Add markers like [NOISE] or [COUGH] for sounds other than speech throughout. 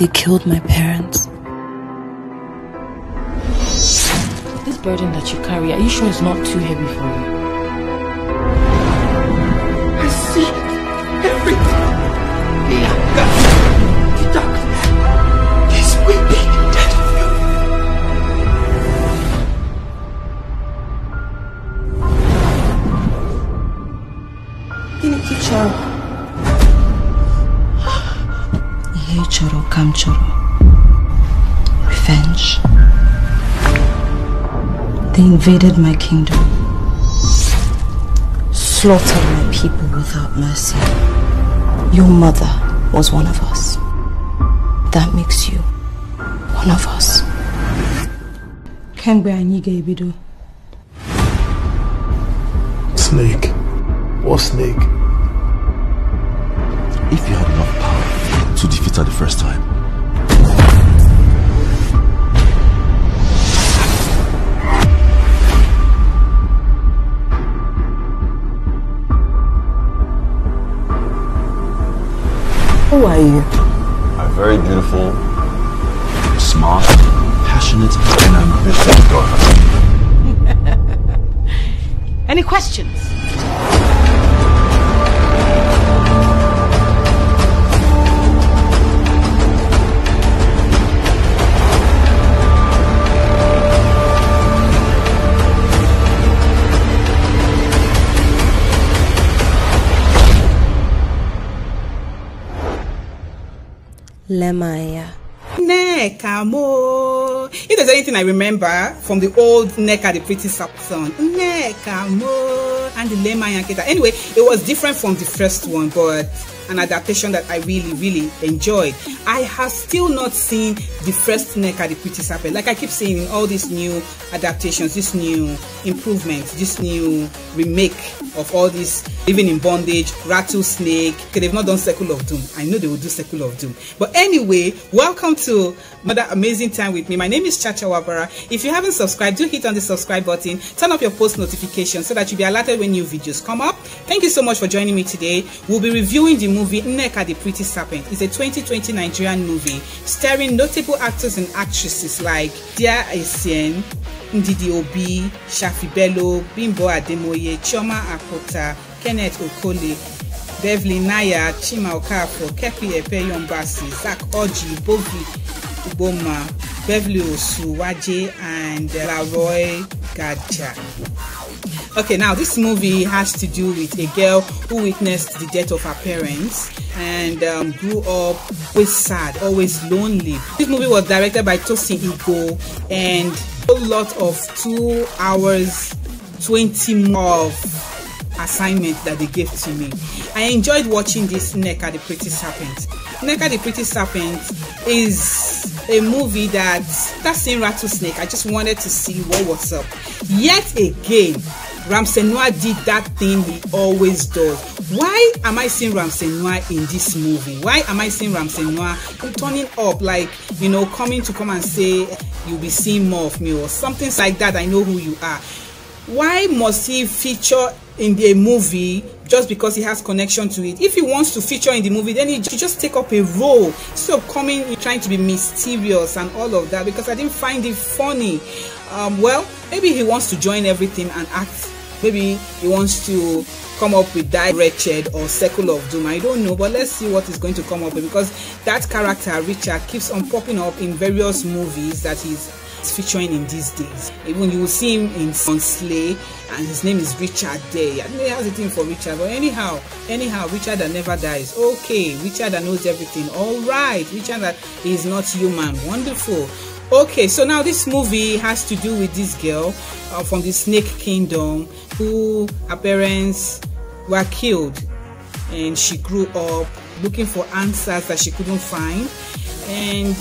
They killed my parents. This burden that you carry, are you sure it's not too heavy for you? I see everything. The invaded my kingdom. Slaughtered my people without mercy. Your mother was one of us. That makes you one of us. Kemgbe anyị ga-ebido. Snake. What snake? If you had enough power to defeat her the first time, Who are you? a very beautiful, smart, passionate, and ambitious daughter. [LAUGHS] Any questions? Lemaya. Nneka mo. If there's anything I remember from the old Nneka the Pretty Song, Nneka mo, and the Lema Yanketa. Anyway, it was different from the first one, but an adaptation that I really, really enjoyed. I have still not seen the first Nneka the Pretty Serpent. Like I keep saying in all these new adaptations, this new improvements, this new remake of all this living in bondage, rattlesnake. Okay, they've not done Circle of Doom. I know they will do Circle of Doom. But anyway, welcome to another amazing time with me. My name is Chacha Wabara. If you haven't subscribed, do hit on the subscribe button, turn up your post notifications so that you'll be alerted when new videos come up. Thank you so much for joining me today. We'll be reviewing the movie Nneka the Pretty Serpent. It's a 2020 Nigerian movie starring notable actors and actresses like Dia Essien, Ndidi Obi, Shafi Bello, Bimbo Ademoye, Chioma Akota, Kenneth Okole, Beverly Naya, Chima Okafor, Kepi Epe Yombasi, Zach Oji, Bovi Uboma, Beverly Osu, Waje, and Laroy Gaja. Okay, now this movie has to do with a girl who witnessed the death of her parents and um, grew up always sad, always lonely. This movie was directed by Tosin Igho and a lot of two hours, 20 of assignment that they gave to me. I enjoyed watching this Nneka the Pretty Serpent. Nneka the Pretty Serpent is a movie that that's in Rattlesnake. I just wanted to see what was up. Yet again, Ramsey Nouah did that thing he always does. Why am I seeing Ramsey Nouah in this movie? Why am I seeing Ramsey Nouah turning up like you know coming to come and say you'll be seeing more of me or something like that? I know who you are. Why must he feature in the movie just because he has connection to it? If he wants to feature in the movie, then he should just take up a role instead of coming trying to be mysterious and all of that because I didn't find it funny. Um, well, maybe he wants to join everything and act. Maybe he wants to come up with that wretched or circle of doom. I don't know, but let's see what he's going to come up with because that character Richard keeps on popping up in various movies that he's featuring in these days. Even you will see him in Slay, and his name is Richard Day. I don't he has a thing for Richard, but anyhow, anyhow, Richard that never dies. Okay, Richard that knows everything. All right, Richard that is not human. Wonderful. Okay, so now this movie has to do with this girl uh, from the Snake Kingdom who her parents were killed, and she grew up looking for answers that she couldn't find, and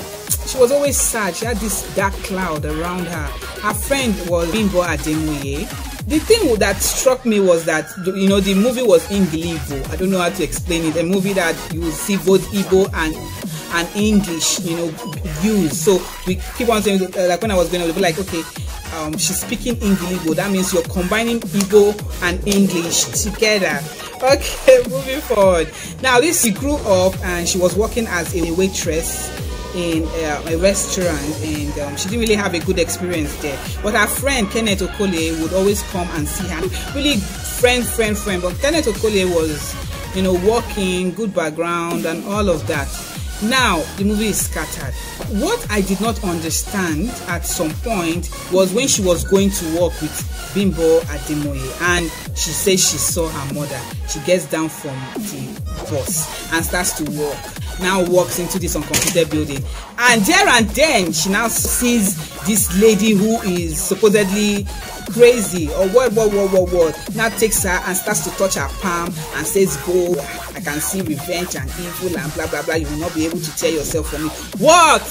she was always sad. She had this dark cloud around her. Her friend was Bimbo Ademoye. The thing that struck me was that you know the movie was Igbo. I don't know how to explain it. A movie that you see both Igbo and and English, you know, used. So we keep on saying uh, like when I was going to be like, okay, um, she's speaking Igbo. That means you're combining Igbo and English together. Okay, [LAUGHS] moving forward. Now this she grew up and she was working as a waitress in uh, a restaurant and um, she didn't really have a good experience there. But her friend Kenneth Okolie would always come and see her. Really friend, friend, friend. But Kenneth Okolie was, you know, working, good background and all of that. Now the movie is scattered. What I did not understand at some point was when she was going to work with Bimbo Ademoye and she says she saw her mother. She gets down from the bus and starts to walk. Now walks into this uncompleted building and there and then she now sees this lady who is supposedly crazy. Or what what what what what? Now takes her and starts to touch her palm and says go i can see revenge and evil and blah blah blah. You will not be able to tear yourself from me what?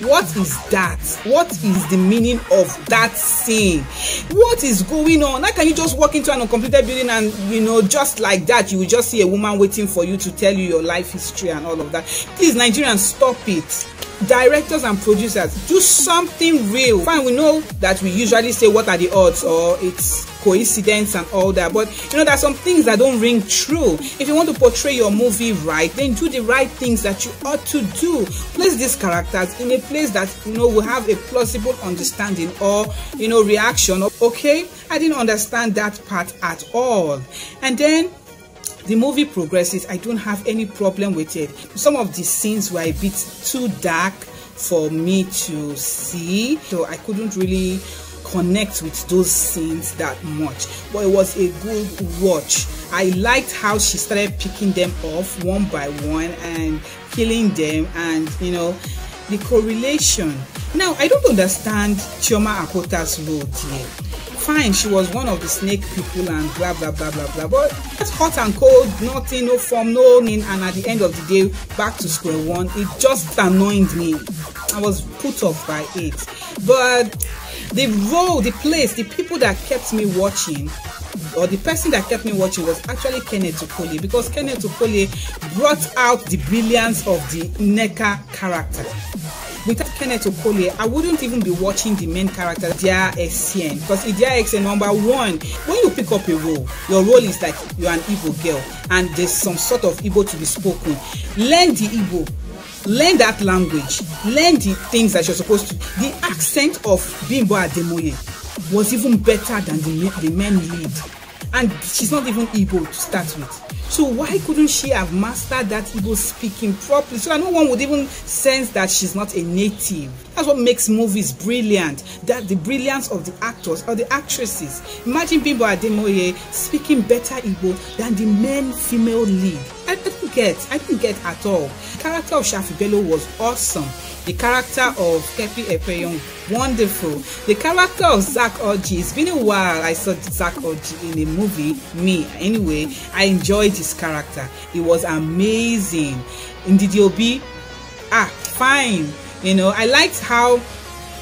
What is that? What is the meaning of that scene? What is going on? How can you just walk into an uncompleted building and you know just like that you will just see a woman waiting for you to tell you your life history and all of that? Please nigerians stop it directors and producers do something real. Fine we know that we usually say what are the odds or it's coincidence and all that but you know there are some things that don't ring true. If you want to portray your movie right then do the right things that you ought to do. Place these characters in a place that you know will have a plausible understanding or you know reaction okay? I didn't understand that part at all. And then the movie progresses. I don't have any problem with it. Some of the scenes were a bit too dark for me to see so i couldn't really connect with those scenes that much. But it was a good watch. I liked how she started picking them off one by one and killing them and you know the correlation. Now i don't understand chioma akpotha's role here fine she was one of the snake people and blah blah blah blah blah. But it's hot and cold nothing no form no name and at the end of the day back to square one it just annoyed me. I was put off by it. But the role the place the people that kept me watching or the person that kept me watching was actually Kenneth Okolie because Kenneth Okolie brought out the brilliance of the Nneka character without Kenneth Okole, I wouldn't even be watching the main character, Dia Essien. Because Dia Essien, number one, when you pick up a role, your role is like you're an Igbo girl and there's some sort of Igbo to be spoken. Learn the Igbo. Learn that language. Learn the things that you're supposed to. The accent of Bimbo Ademoye was even better than the, the main lead. And she's not even Igbo to start with. So why couldn't she have mastered that Igbo speaking properly so that no one would even sense that she's not a native? That's what makes movies brilliant. That the brilliance of the actors or the actresses. Imagine Bimbo Ademoye speaking better Igbo than the main female lead. I didn't get. I didn't get at all. The character of Shafi Bello was awesome. The character of Kepi Epeyon, wonderful. The character of Zach Orji, it's been a while I saw Zach Orji in a movie, me. Anyway, I enjoyed his character. It was amazing. In Didiobi, ah, fine. You know, I liked how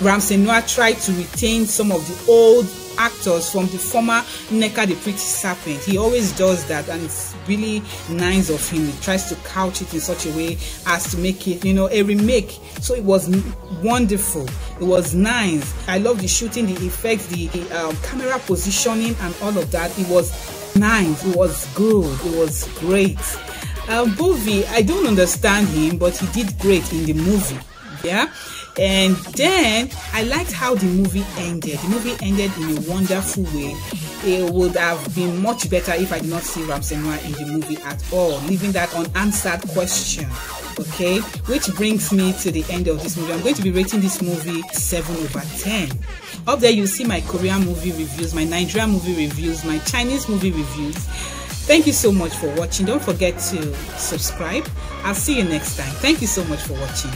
Ramsey Noah tried to retain some of the old actors from the former Nneka the Pretty Serpent. He always does that and it's really nice of him. He tries to couch it in such a way as to make it, you know, a remake. So it was wonderful. It was nice. I love the shooting, the effects, the um, camera positioning and all of that. It was nice. It was good. It was great. Um, Bovi, I don't understand him, but he did great in the movie. Yeah and then I liked how the movie ended. The movie ended in a wonderful way. It would have been much better if I did not see Ramsey in the movie at all, leaving that unanswered question. Okay, which brings me to the end of this movie. I'm going to be rating this movie 7 over 10. Up there, you see my Korean movie reviews, my Nigerian movie reviews, my Chinese movie reviews. Thank you so much for watching. Don't forget to subscribe. I'll see you next time. Thank you so much for watching.